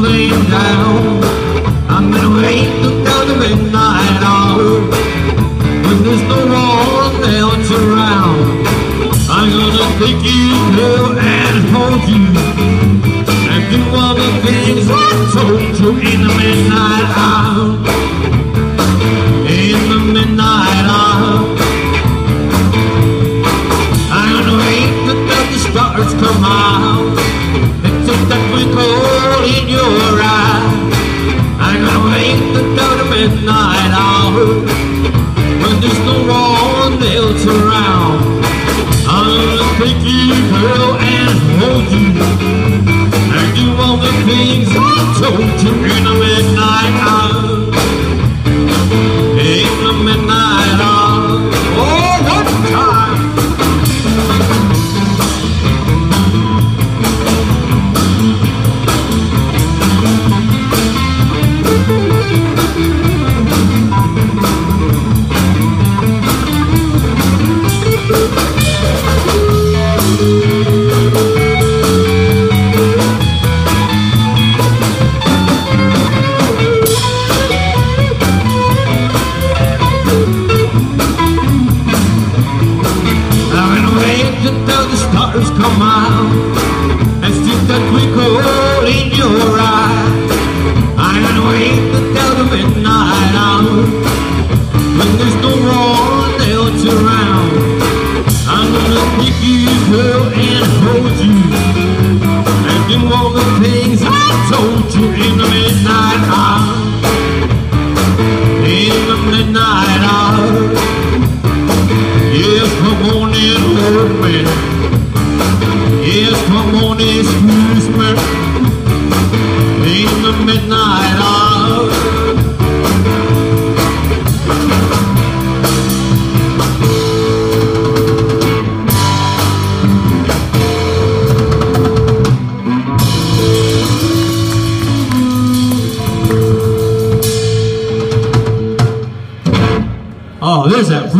down. I'm gonna wait until the midnight hour when there's no one else around. I'm gonna take you home and hold you and do all the things I told you in the midnight hour. In the midnight hour. I'm gonna wait until the stars come out. Twinkle in your eye. I'm gonna until the midnight hour when there's no one else around. I'm gonna take you, girl, and hold you and do all the things I told you in the midnight hour. Come out and see that twinkle in your eye. I'm gonna wait until the midnight hour when there's no one else around. I'm gonna pick you up and hold you and do all the things I told you in the midnight hour. Yes, on in, excuse. In the midnight hour. Oh, there's that